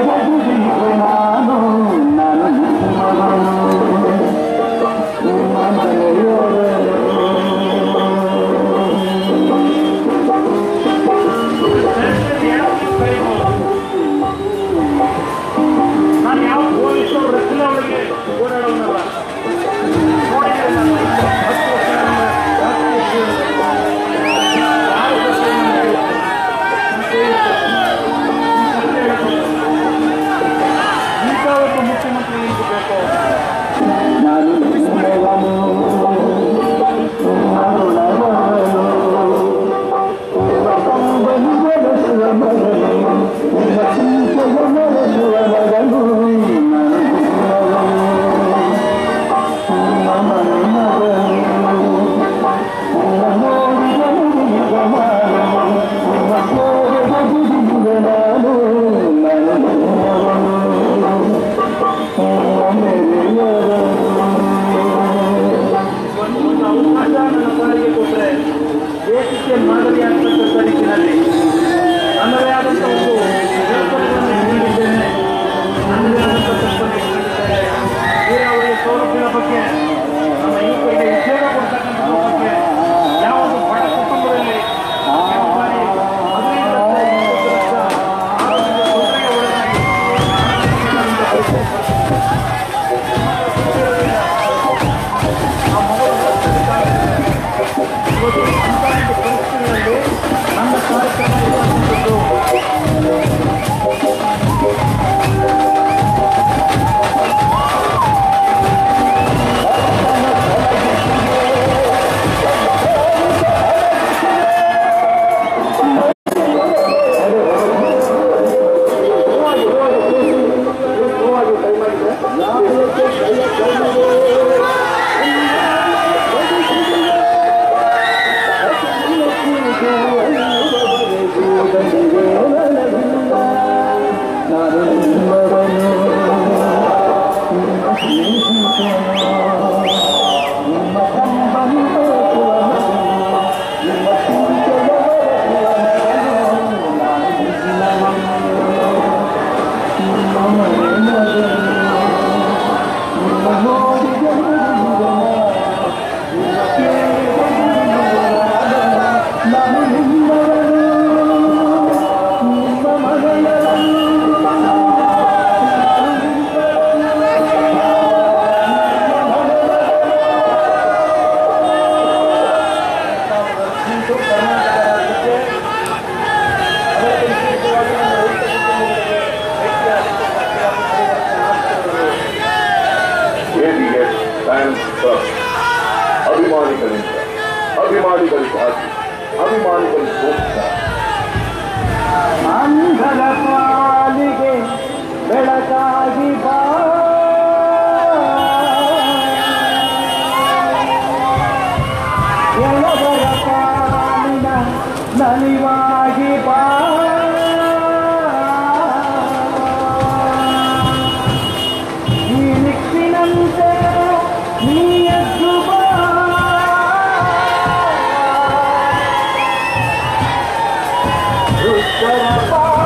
我不是一会吗？Who's gonna fall?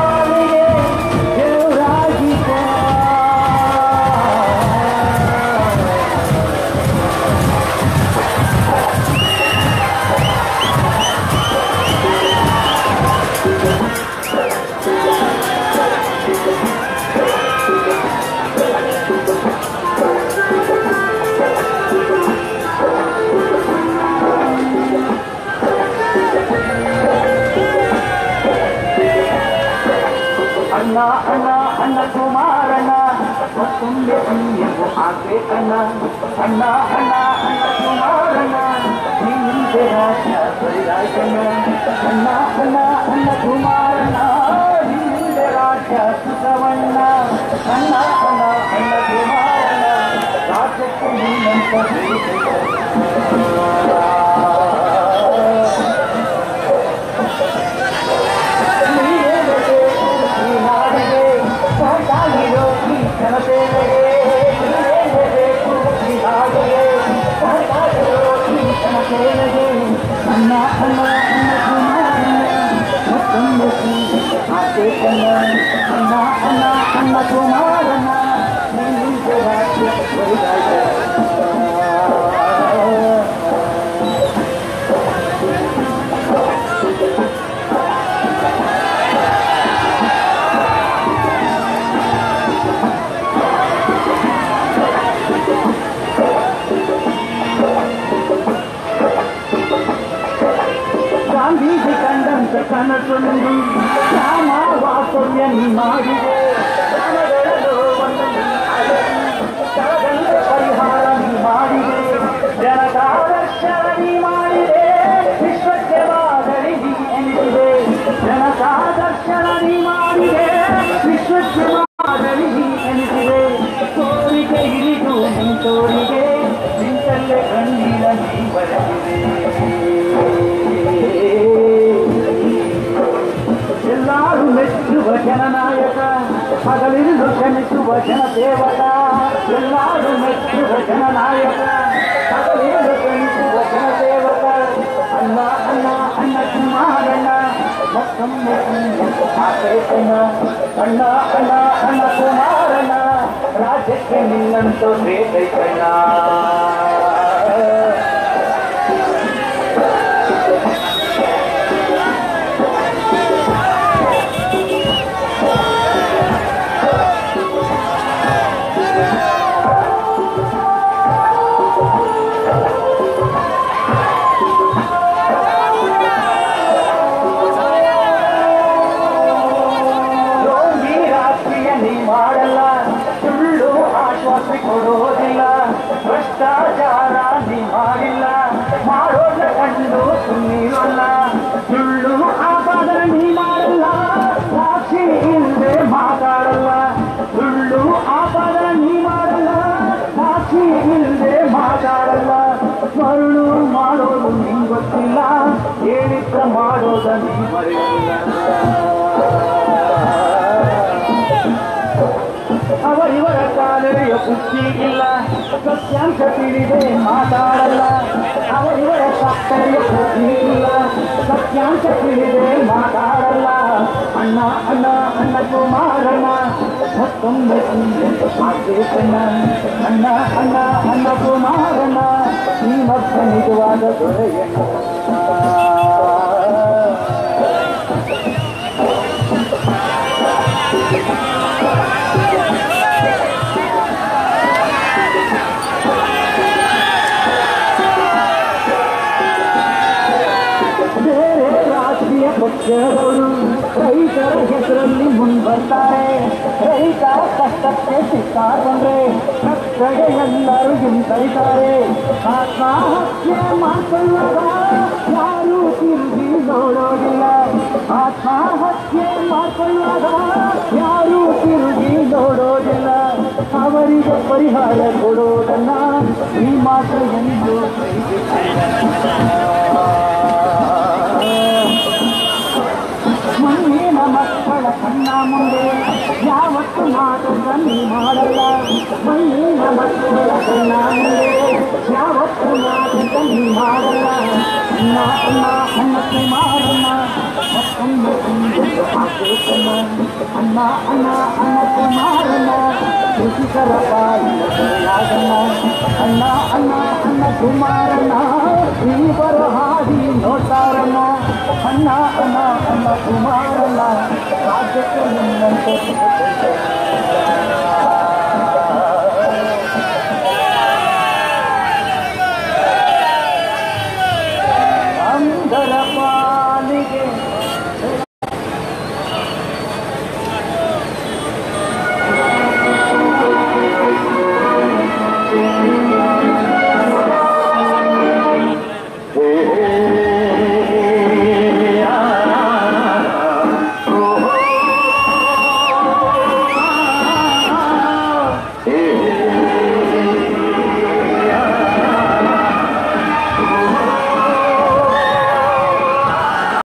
ಮತ್ತೊಂದು ನೀರು ಹಾಕ್ಬೇಕಣ್ಣ ಅಣ್ಣ ಅಣ್ಣ ಅಣ್ಣ ಕುಮಾರಣ್ಣ ನಿಂದೆ ರಾಜ್ಯ ಬರಿದಾಯ್ತಣ್ಣ ಅಣ್ಣ ಅಣ್ಣ ಅಣ್ಣ ಕುಮಾರಣ್ಣ ನಿಂದೆ ರಾಜ್ಯ ಸುಖವಣ್ಣ ಅಣ್ಣ ಅಣ್ಣ ಅಣ್ಣ ಕುಮಾರಣ್ಣ ರಾಜ್ಯಕ್ಕೆ ನೀನಂತ పగలిని దుఃఖమిచ్చు వచన దేవత ఎల్లాడు మెచ్చు వచన నాయక. పగలిని దుఃఖమిచ్చు వచన దేవత అన్న అన్న అన్న కుమారన్న మొత్తం ఆకరిస్తున్న అన్న అన్న అన్న కుమారన్న. రాజకీయ నిన్నంతో రేపైపోయినా ಮಾಡೋದನ್ನು ಮರೆಯಲ್ಲ. ಅವರಿವರ ಕಾಲುವೆಯ ಬುದ್ಧಿಗಿಲ್ಲ ಸತ್ಯಾಂಶ ತಿಳಿದೆ, ಮಾತಾಡಲ್ಲ. ಅವರಿವರ ಸಕ್ಕರೆಯ ಬುದ್ಧಿಗಿಲ್ಲ ಸತ್ಯಾಂಶ ತಿಳಿದೆ, ಮಾತಾಡಲ್ಲ. ಅಣ್ಣ ಅಣ್ಣ ಅಣ್ಣ ಕುಮಾರಣ್ಣ ಮತ್ತೊಮ್ಮೆ ಸಾಕೇತನ. ಅಣ್ಣ ಅಣ್ಣ ಅಣ್ಣ ಕುಮಾರಣ್ಣ ನಿಮ್ಮಪ್ಪ ನಿಜವಾದ ದೊರೆಯಣ್ಣ ರಾಷ್ಟ್ರೀಯ ಪಕ್ಷದವರು ರೈತರ ಹೆಸರಲ್ಲಿ ಮುಂಬರ್ತಾರೆ ರೈತ ಕಷ್ಟಕ್ಕೆ ಸಿಕ್ಕಾಕೊಂಡ್ರೆ ಕಷ್ಟಗೆ ಎಲ್ಲರೂ ಹಿಂಸರಿತಾರೆ ಆತ್ಮಹತ್ಯೆ ಮಾಡ್ಕೊಳ್ಳುವಾಗ ಯಾರು ತಿರುಗಿ ನೋಡೋದಿಲ್ಲ ಆತ್ಮಹತ್ಯೆ ಮಾಡ್ಕೊಳ್ಳುವಾಗ ಯಾರು ತಿರುಗಿ ನೋಡೋದಿಲ್ಲ ಅವರಿಗೆ ಪರಿಹಾರ ಕೊಡೋದನ್ನ ಈ ಮಾತ್ರ ಎಂದು ಮುಂದೆ ಯಾವತ್ತು ಮಾತನ್ನ ನೀ ಮಾಡಲ್ಲ ಮಣ್ಣಿನ ಮಕ್ಕಳ ಕಣ್ಣ ಮುಂದೆ ಯಾವತ್ತು ಮಾತನ್ನ ನೀ ಮಾಡಲ್ಲ ಅಣ್ಣ ಅಣ್ಣ ಅಣ್ಣಕ್ಕೆ ಮಾಡಲ್ಲ ಮತ್ತೊಮ್ಮ ತುಂಬಿಟ್ಟು ಹಾಕಬೇಕಲ್ಲ ಅಣ್ಣ ಅಣ್ಣ ಅಣ್ಣಕ್ಕೆ ಮಾಡಲ್ಲ ಕೃಷಿಕರ ಪಾಲಿಯಾಗಲ್ಲ ಅಣ್ಣ ಅಣ್ಣ ಅಣ್ಣ ಕುಮಾರಣ್ಣ ಇಬ್ಬರ ಹಾದಿ ನೋಡ್ತಾರಣ್ಣ anna anna anna kumaralla rajya kulam ko